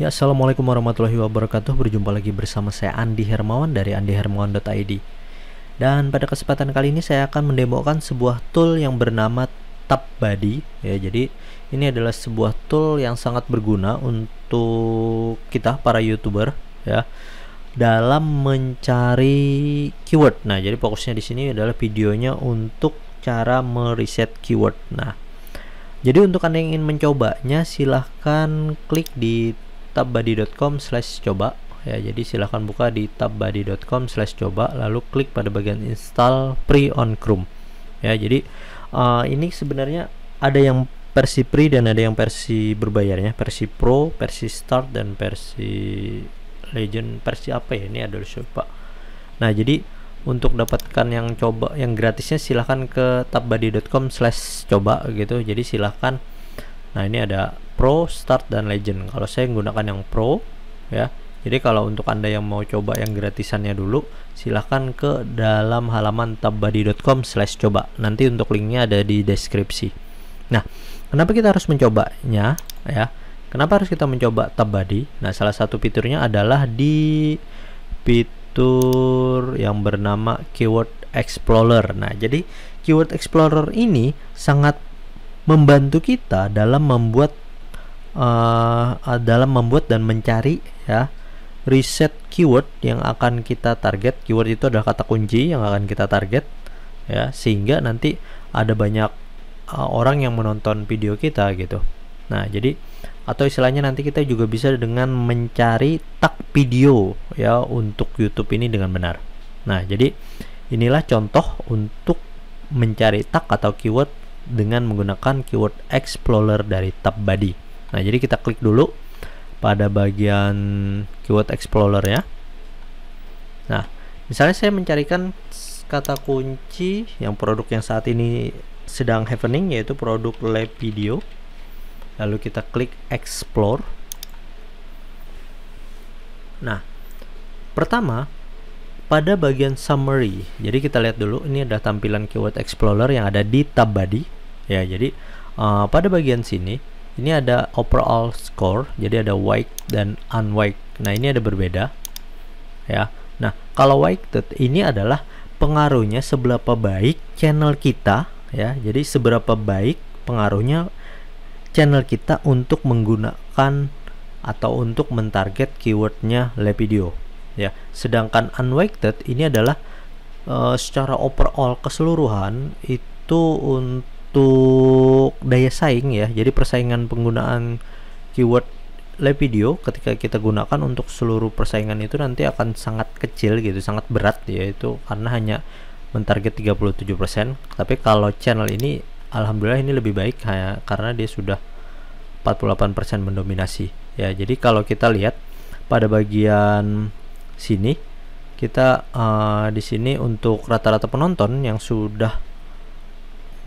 Ya, Assalamualaikum warahmatullahi wabarakatuh. Berjumpa lagi bersama saya Andi Hermawan dari andihermawan.id. Dan pada kesempatan kali ini saya akan mendemokan sebuah tool yang bernama TabBuddy. Ya, jadi ini adalah sebuah tool yang sangat berguna untuk kita para YouTuber ya dalam mencari keyword. Nah, jadi fokusnya di sini adalah videonya untuk cara mereset keyword. Nah, jadi untuk Anda yang ingin mencobanya silahkan klik di tabbuddy.com slash coba. Ya jadi silahkan buka di tabbuddy.com slash coba lalu klik pada bagian install free on Chrome. Ya jadi uh, ini sebenarnya ada yang versi free dan ada yang versi berbayarnya versi pro versi start dan versi legend. Versi apa ya? Ini adalah coba nah jadi untuk dapatkan yang coba yang gratisnya silahkan ke tabbuddy.com slash coba gitu. Jadi silahkan nah ini ada pro start dan legend. Kalau saya menggunakan yang pro ya. Jadi kalau untuk anda yang mau coba yang gratisannya dulu silahkan ke dalam halaman tabbuddy.com slash coba. Nanti untuk linknya ada di deskripsi. Nah kenapa kita harus mencobanya ya? Kenapa harus kita mencoba tabbuddy nah salah satu fiturnya adalah di fitur yang bernama keyword explorer. Nah jadi keyword explorer ini sangat membantu kita dalam membuat uh, dalam membuat dan mencari ya riset keyword yang akan kita target. Keyword itu adalah kata kunci yang akan kita target ya sehingga nanti ada banyak uh, orang yang menonton video kita gitu. Nah jadi atau istilahnya nanti kita juga bisa dengan mencari tag video ya untuk YouTube ini dengan benar. Nah jadi inilah contoh untuk mencari tag atau keyword dengan menggunakan keyword explorer dari tab body. Nah, jadi kita klik dulu pada bagian keyword explorer ya. Nah, misalnya saya mencarikan kata kunci yang produk yang saat ini sedang happening yaitu produk lab video. Lalu kita klik explore. Nah, pertama pada bagian summary. Jadi kita lihat dulu ini ada tampilan keyword explorer yang ada di tab body ya jadi uh, pada bagian sini ini ada overall score jadi ada white dan unweighted nah ini ada berbeda ya. Nah kalau weighted ini adalah pengaruhnya seberapa baik channel kita ya. Jadi seberapa baik pengaruhnya channel kita untuk menggunakan atau untuk mentarget keywordnya le video ya. Sedangkan unweighted ini adalah uh, secara overall keseluruhan itu untuk untuk daya saing ya. Jadi persaingan penggunaan keyword live video ketika kita gunakan untuk seluruh persaingan itu nanti akan sangat kecil gitu sangat berat yaitu karena hanya mentarget 37% tapi kalau channel ini alhamdulillah ini lebih baik ya, karena dia sudah 48% mendominasi ya. Jadi kalau kita lihat pada bagian sini kita uh, di sini untuk rata-rata penonton yang sudah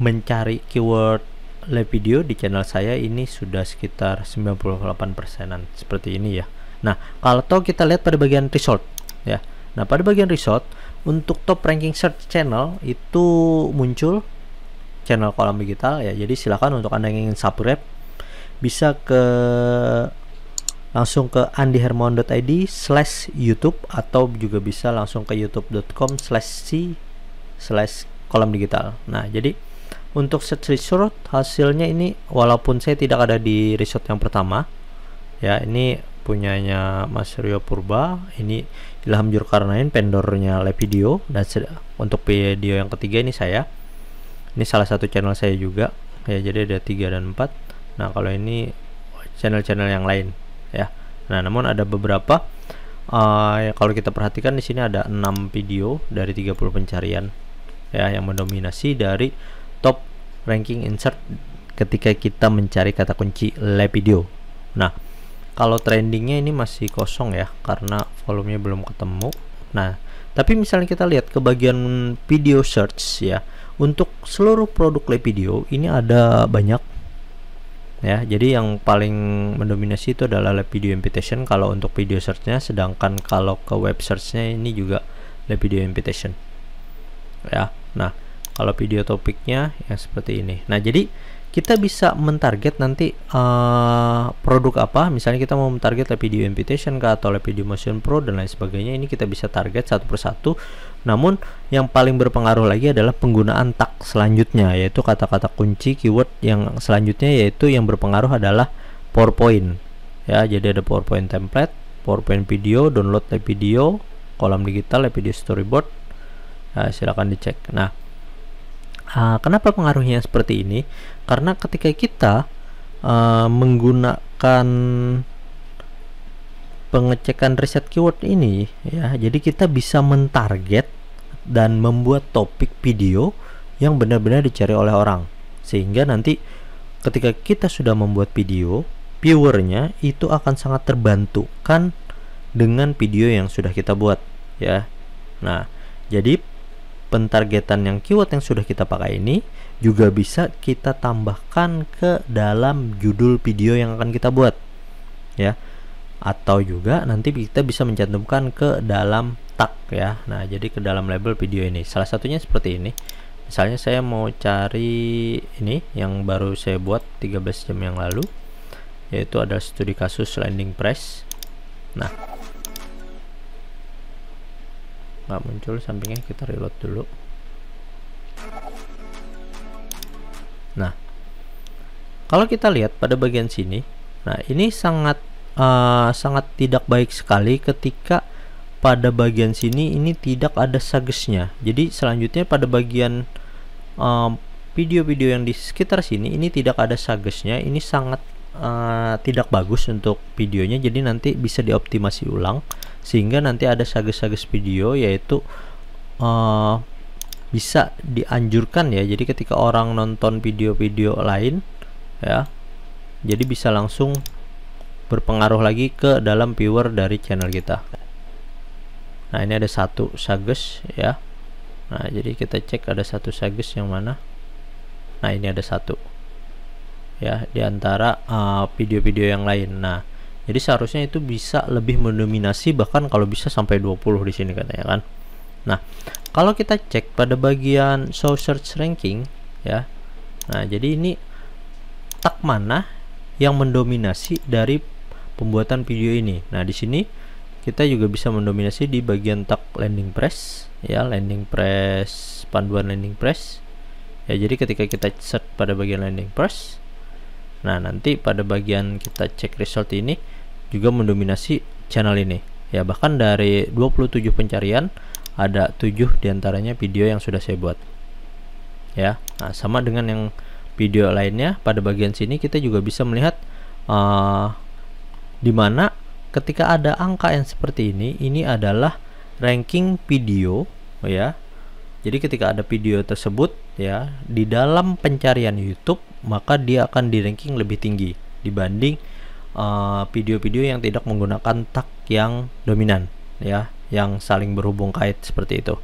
mencari keyword live video di channel saya ini sudah sekitar 98 persenan seperti ini ya. Nah kalau tahu kita lihat pada bagian result ya. Nah pada bagian result untuk top ranking search channel itu muncul channel kolam digital ya. Jadi silakan untuk anda yang ingin subscribe bisa ke langsung ke andihermawan.id slash youtube atau juga bisa langsung ke youtube.com slash c slash kolam digital. Nah jadi untuk search result hasilnya ini walaupun saya tidak ada di resort yang pertama ya ini punyanya Mas Rio Purba ini Ilham Jurkarnain pendornya live video dan untuk video yang ketiga ini saya. Ini salah satu channel saya juga ya jadi ada tiga dan empat. Nah kalau ini channel-channel yang lain ya. Nah namun ada beberapa uh, ya, kalau kita perhatikan di sini ada enam video dari 30 pencarian ya yang mendominasi dari top ranking insert ketika kita mencari kata kunci live video. Nah, kalau trendingnya ini masih kosong ya karena volumenya belum ketemu. Nah, tapi misalnya kita lihat ke bagian video search ya, untuk seluruh produk live video ini ada banyak ya. Jadi yang paling mendominasi itu adalah live video invitation kalau untuk video searchnya, sedangkan kalau ke web searchnya ini juga live video invitation. Ya, nah kalau video topiknya yang seperti ini. Nah jadi kita bisa mentarget nanti uh, produk apa. Misalnya kita mau mentarget video invitation kah atau video motion pro dan lain sebagainya. Ini kita bisa target satu persatu. Namun yang paling berpengaruh lagi adalah penggunaan tag selanjutnya yaitu kata-kata kunci keyword yang selanjutnya yaitu yang berpengaruh adalah PowerPoint. Ya jadi ada PowerPoint template PowerPoint video download live video kolam digital live video storyboard. Nah, silakan dicek. Nah uh, kenapa pengaruhnya seperti ini? Karena ketika kita uh, menggunakan pengecekan riset keyword ini ya jadi kita bisa mentarget dan membuat topik video yang benar-benar dicari oleh orang. Sehingga nanti ketika kita sudah membuat video viewernya itu akan sangat terbantu kan dengan video yang sudah kita buat ya. Nah jadi pentargetan yang keyword yang sudah kita pakai ini juga bisa kita tambahkan ke dalam judul video yang akan kita buat ya. Atau juga nanti kita bisa mencantumkan ke dalam tag ya. Nah jadi ke dalam label video ini. Salah satunya seperti ini. Misalnya saya mau cari ini yang baru saya buat 13 jam yang lalu yaitu adalah studi kasus landing press. Nah nggak muncul sampingnya kita reload dulu Nah, kalau kita lihat pada bagian sini, nah ini sangat uh, sangat tidak baik sekali ketika pada bagian sini ini tidak ada suggestnya. Jadi selanjutnya pada bagian video-video uh, yang di sekitar sini ini tidak ada suggestnya. Ini sangat uh, tidak bagus untuk videonya. Jadi nanti bisa dioptimasi ulang sehingga nanti ada suggest-suggest video yaitu uh, bisa dianjurkan ya. Jadi ketika orang nonton video-video lain ya jadi bisa langsung berpengaruh lagi ke dalam viewer dari channel kita. Nah ini ada satu sages ya. Nah jadi kita cek ada satu sages yang mana. Nah ini ada satu ya di antara uh, video-video uh, yang lain. Nah jadi seharusnya itu bisa lebih mendominasi bahkan kalau bisa sampai 20 di sini katanya kan? Nah kalau kita cek pada bagian show search ranking ya. Nah jadi ini tag mana yang mendominasi dari pembuatan video ini. Nah di sini kita juga bisa mendominasi di bagian tag landing press ya landing press panduan landing press. Ya jadi ketika kita search pada bagian landing press nah nanti pada bagian kita cek result ini juga mendominasi channel ini. Ya bahkan dari 27 pencarian ada tujuh di antaranya video yang sudah saya buat. Ya nah, sama dengan yang video lainnya pada bagian sini kita juga bisa melihat uh, di mana ketika ada angka yang seperti ini ini adalah ranking video ya. Jadi ketika ada video tersebut ya di dalam pencarian YouTube maka dia akan di ranking lebih tinggi dibanding uh, video-video uh, yang tidak menggunakan tag yang dominan ya yang saling berhubung kait seperti itu.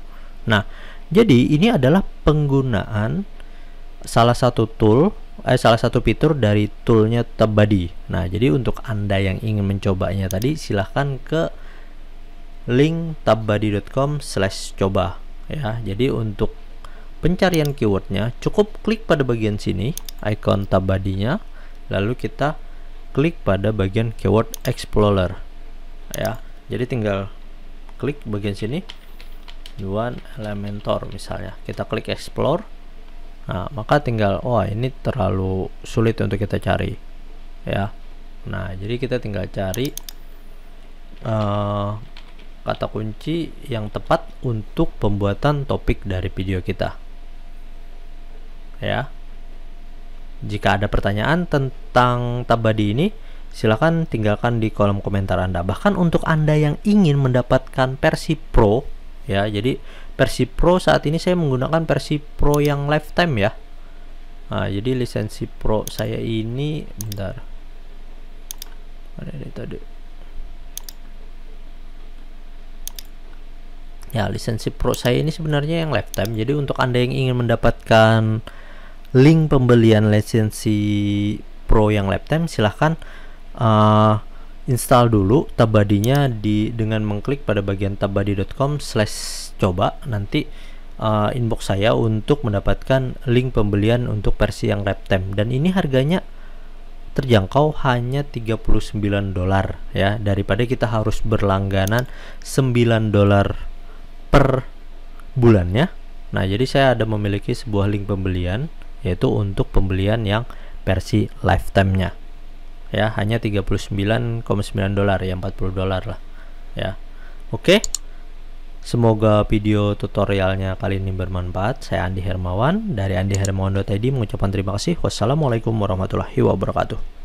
Nah, jadi ini adalah penggunaan salah satu tool eh salah satu fitur dari toolnya Tabadi. Nah, jadi untuk Anda yang ingin mencobanya tadi silahkan ke link tabadi.com/coba ya. Jadi untuk pencarian keywordnya cukup klik pada bagian sini icon Tabadinya lalu kita klik pada bagian keyword explorer. Ya. Jadi tinggal klik bagian sini. Yuan Elementor misalnya. Kita klik explore. Nah maka tinggal wah ini terlalu sulit untuk kita cari. Ya. Nah jadi kita tinggal cari uh, kata kunci yang tepat untuk pembuatan topik dari video kita. Ya. Jika ada pertanyaan tentang tabadi ini silahkan tinggalkan di kolom komentar Anda. Bahkan untuk Anda yang ingin mendapatkan versi Pro, ya, jadi versi Pro saat ini saya menggunakan versi Pro yang lifetime ya. Nah, jadi lisensi Pro saya ini, bentar, ada ini tadi. Ya, lisensi Pro saya ini sebenarnya yang lifetime. Jadi untuk Anda yang ingin mendapatkan link pembelian lisensi Pro yang lifetime, silahkan uh, install dulu tabadinya di dengan mengklik pada bagian tabadi.com slash coba. Nanti uh, inbox saya untuk mendapatkan link pembelian untuk versi yang Reptem dan ini harganya terjangkau hanya 39 dolar ya. Daripada kita harus berlangganan 9 dolar per bulannya. Nah, jadi saya ada memiliki sebuah link pembelian yaitu untuk pembelian yang versi lifetime-nya. Ya, hanya 39,9 dolar ya 40 dolar lah. Ya. Oke. Semoga video tutorialnya kali ini bermanfaat. Saya Andi Hermawan dari andihermawan.id mengucapkan terima kasih. Wassalamualaikum warahmatullahi wabarakatuh.